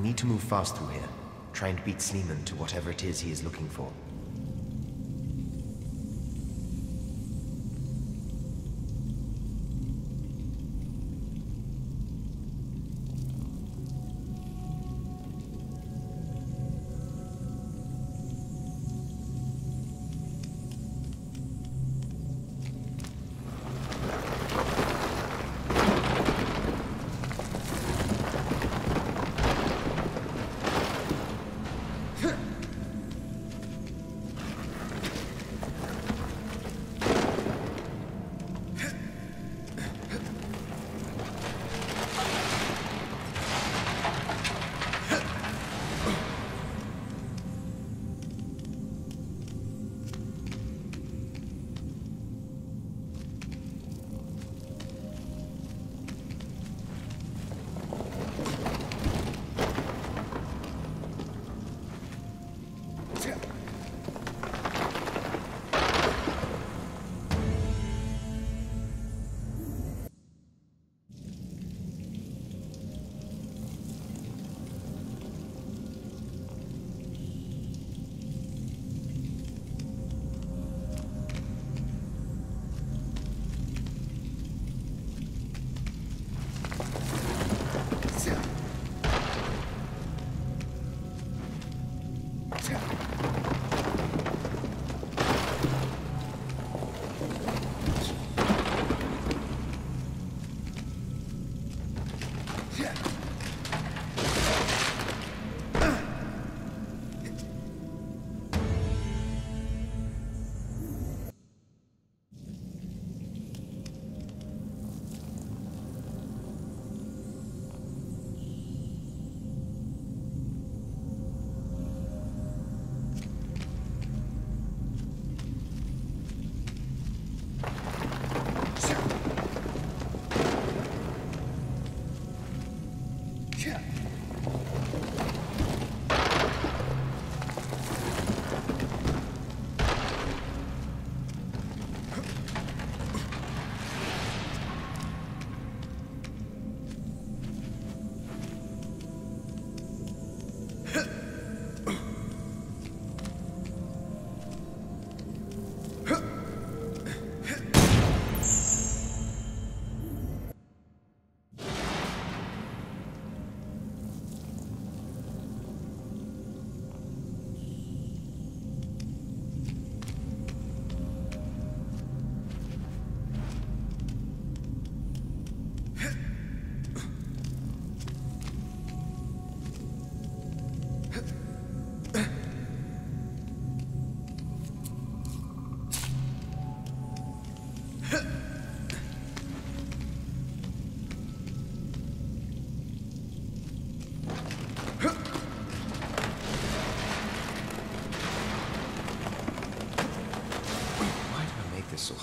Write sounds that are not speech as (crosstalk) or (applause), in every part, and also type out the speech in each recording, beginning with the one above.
I need to move fast through here. Try and beat Sleeman to whatever it is he is looking for.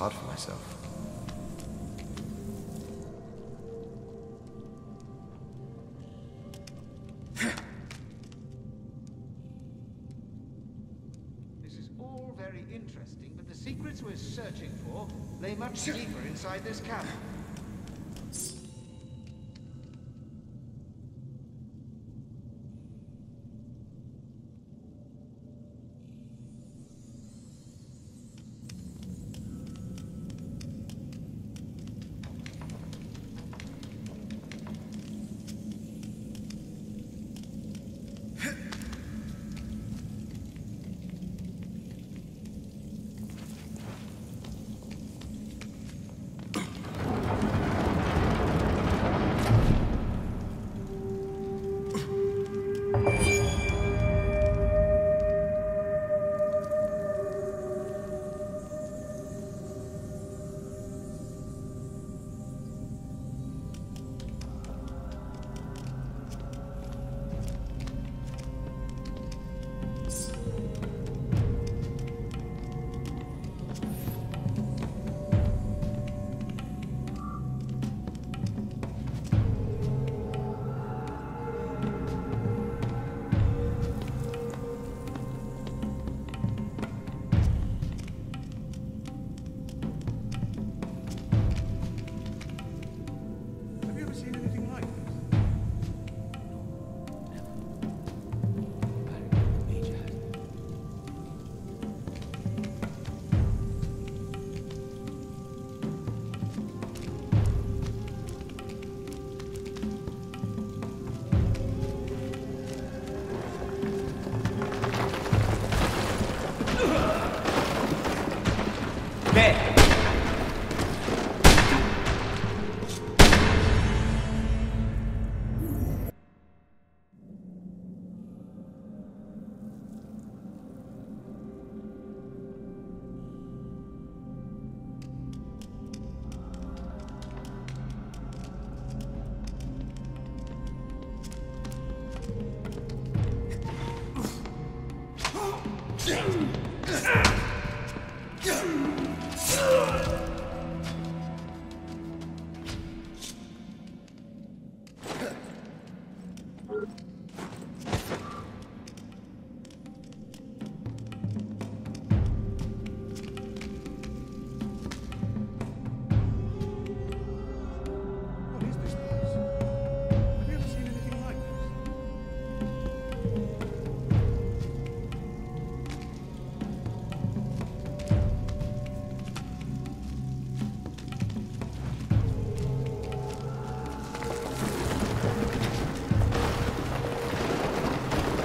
Hard for myself? This is all very interesting, but the secrets we're searching for lay much deeper inside this cavern.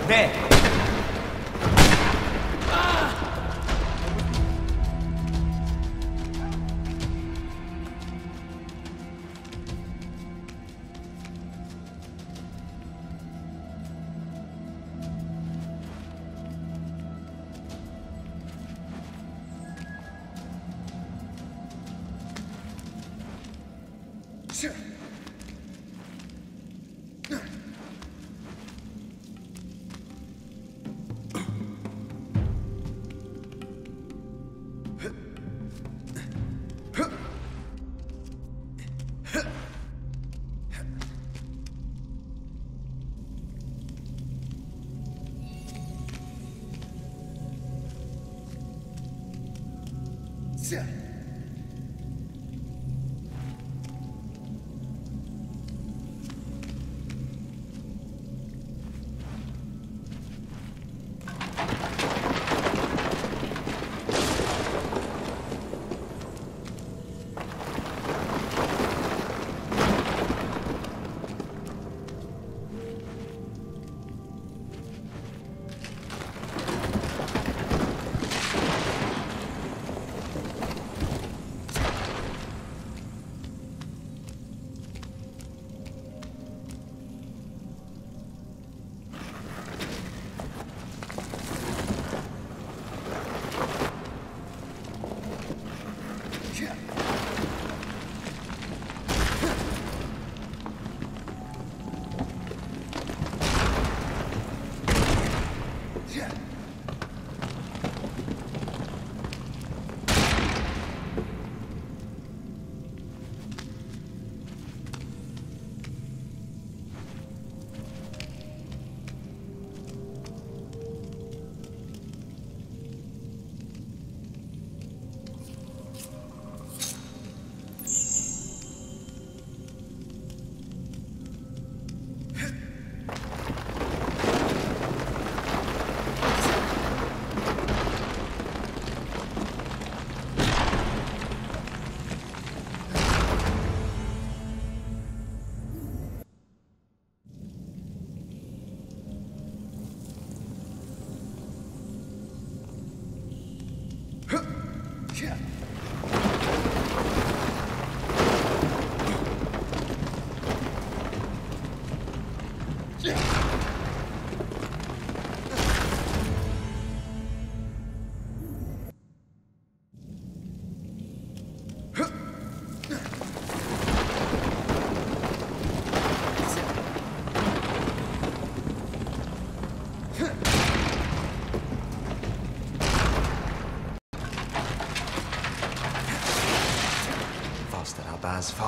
There! Faster,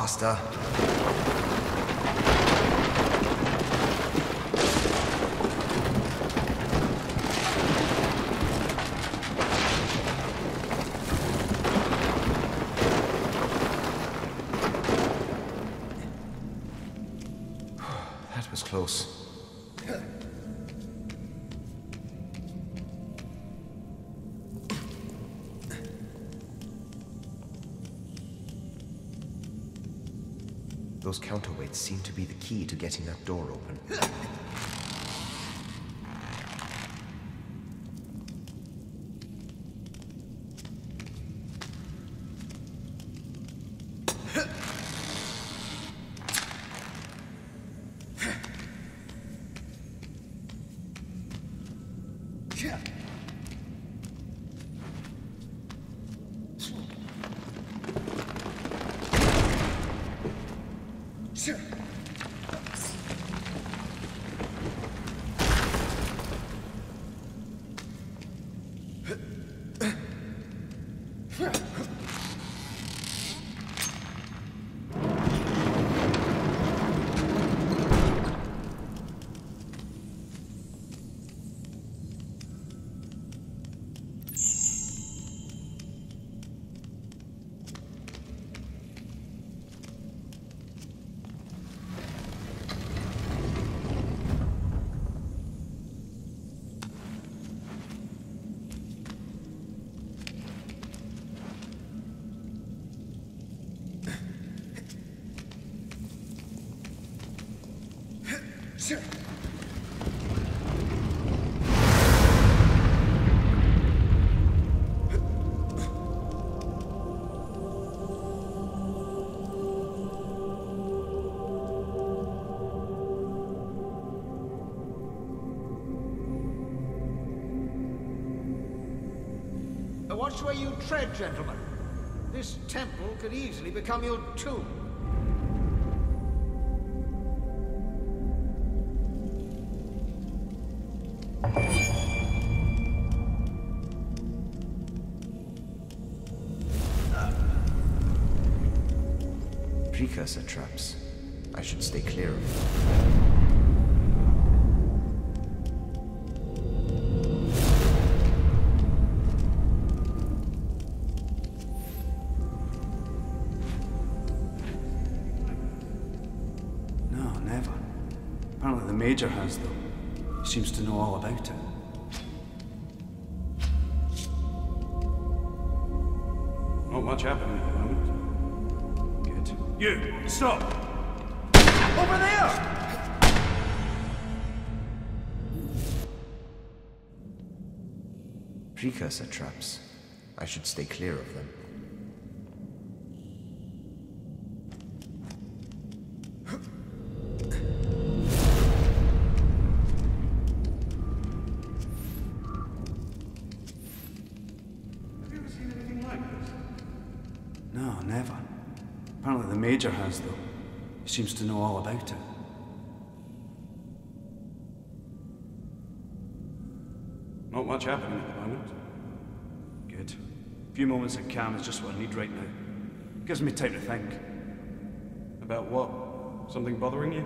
faster. (sighs) That was close. Those counterweights seem to be the key to getting that door open. Watch where you tread, gentlemen. This temple could easily become your tomb. Precursor traps. Major has, though. Seems to know all about it. Not much happening at the moment. Good. You, stop! Over there! Precursor traps. I should stay clear of them. Though. He seems to know all about it. Not much happening at the moment. Good. A few moments of calm is just what I need right now. Gives me time to think. About what? Something bothering you?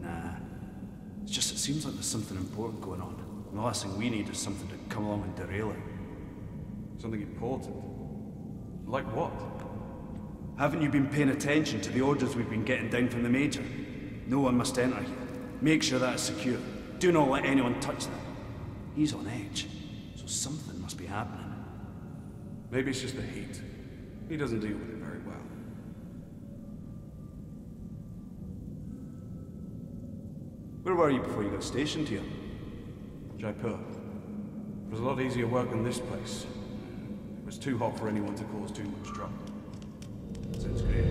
Nah. It's just it seems like there's something important going on. And the last thing we need is something to come along and derail it. Something important? Like what? Haven't you been paying attention to the orders we've been getting down from the Major? No one must enter here. Make sure that is secure. Do not let anyone touch them. He's on edge, so something must be happening. Maybe it's just the heat. He doesn't deal with it very well. Where were you before you got stationed here? Jaipur. It was a lot easier work than this place. It was too hot for anyone to cause too much trouble. Sounds great.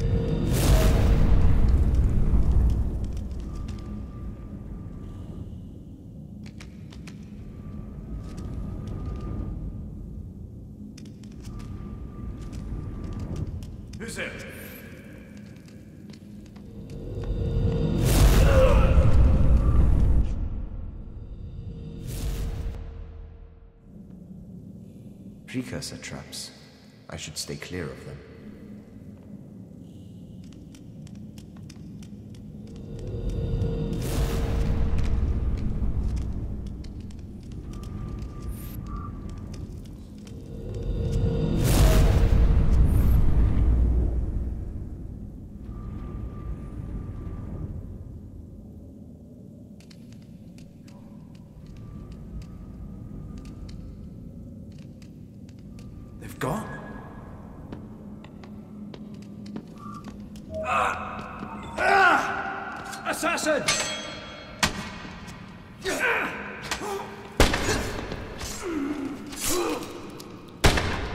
Who's there? Precursor traps. I should stay clear of them.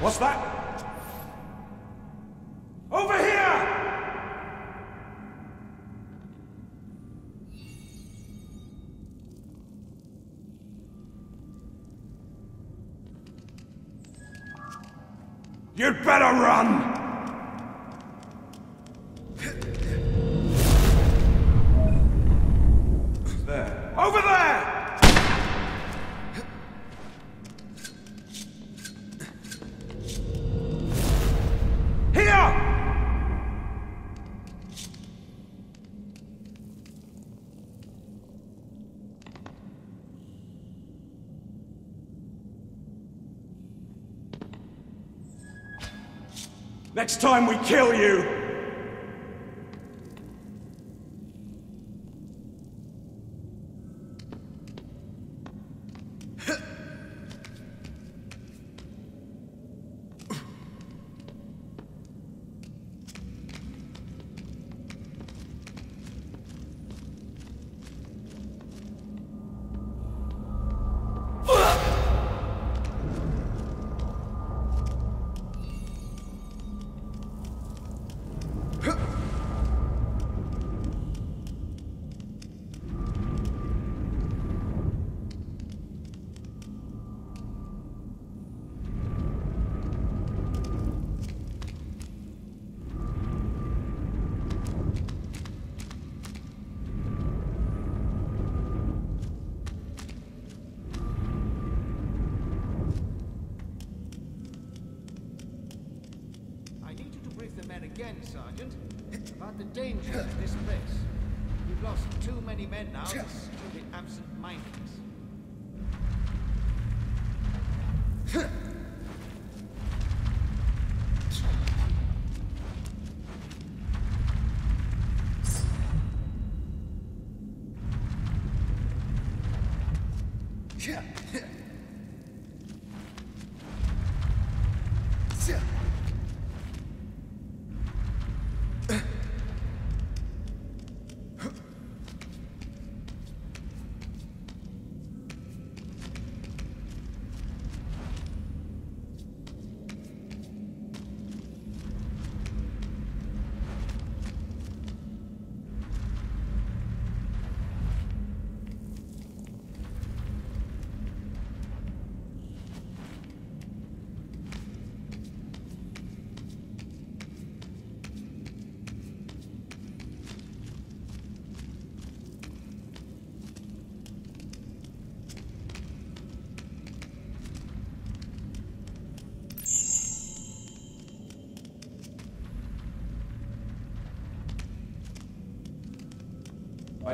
What's that? Next time we kill you! Again, Sergeant, about the danger of this place. We've lost too many men now to the absent-mindedness.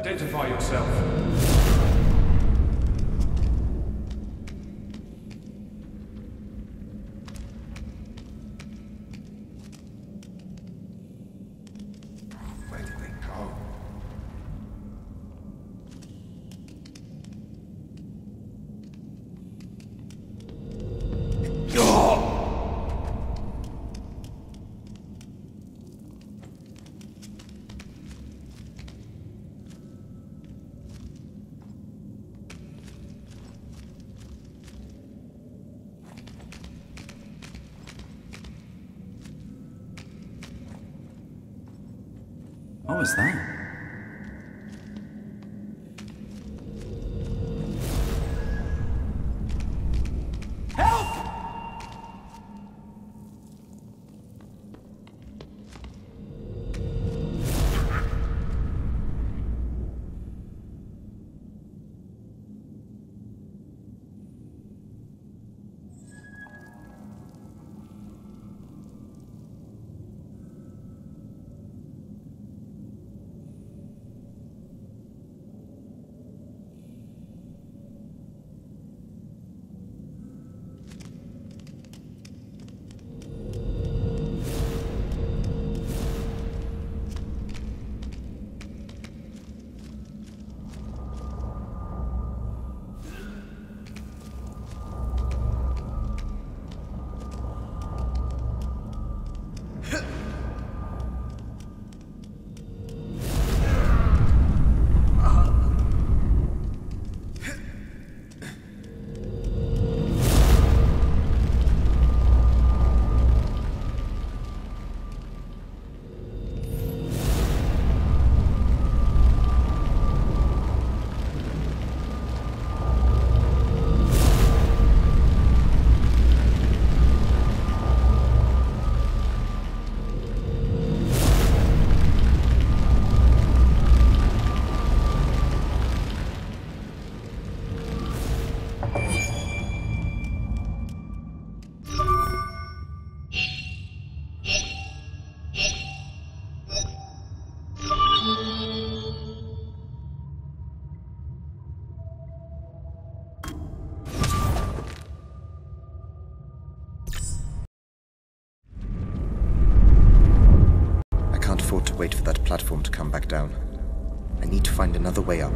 Identify yourself. Where did they go? What was that? Wait for that platform to come back down. I need to find another way up.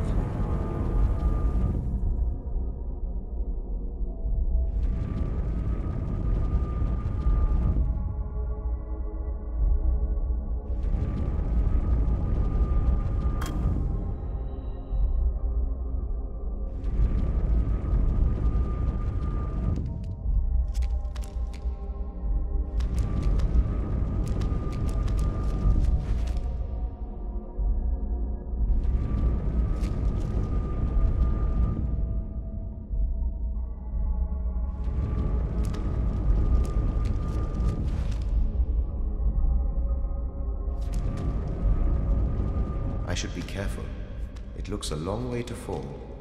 Looks a long way to fall.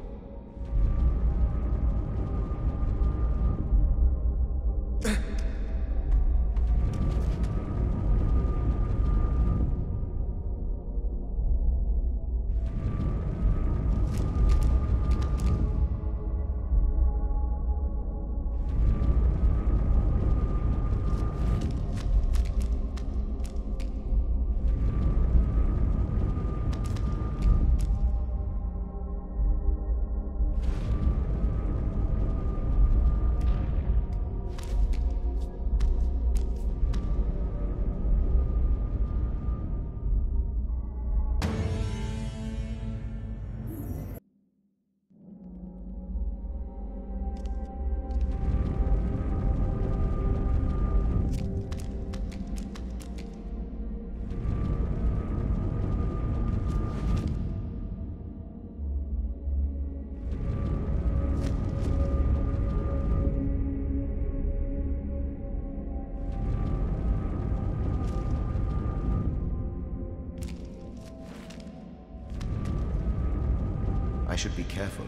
I should be careful.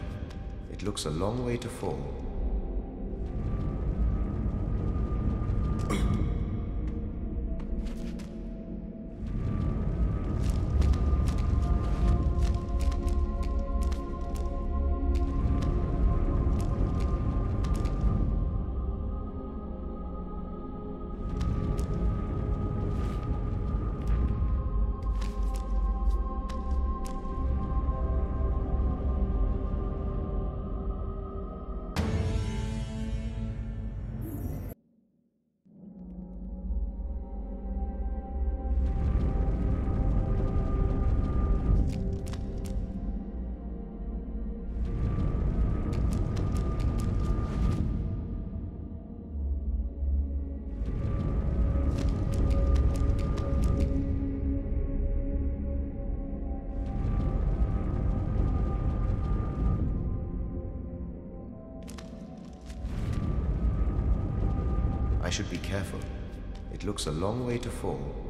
It looks a long way to fall. Careful. It looks a long way to fall.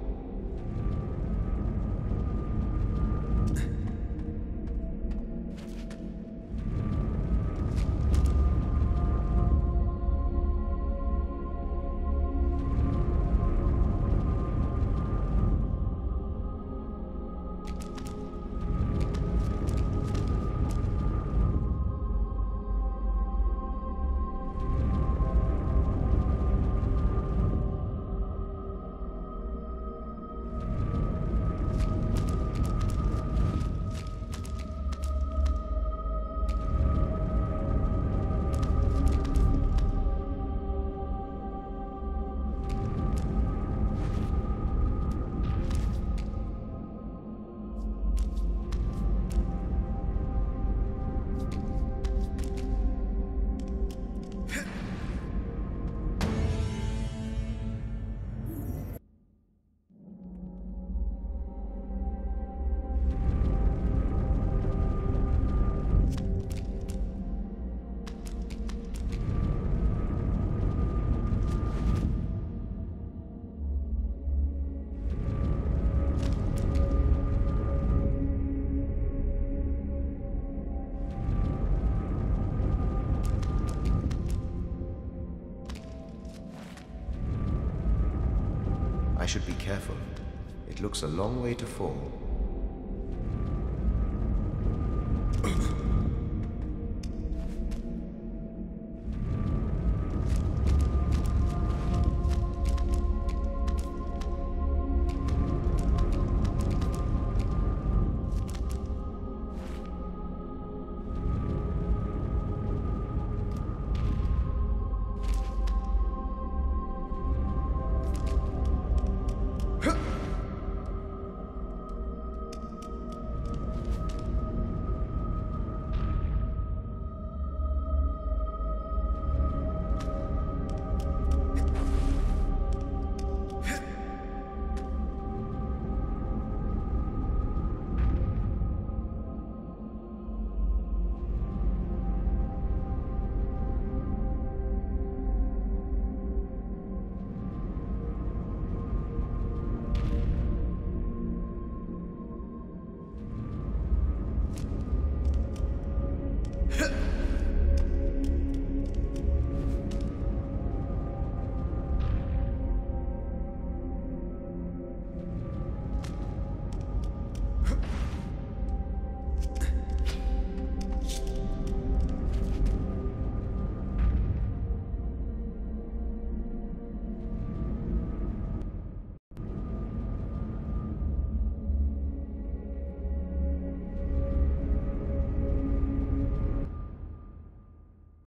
I should be careful. It looks a long way to fall.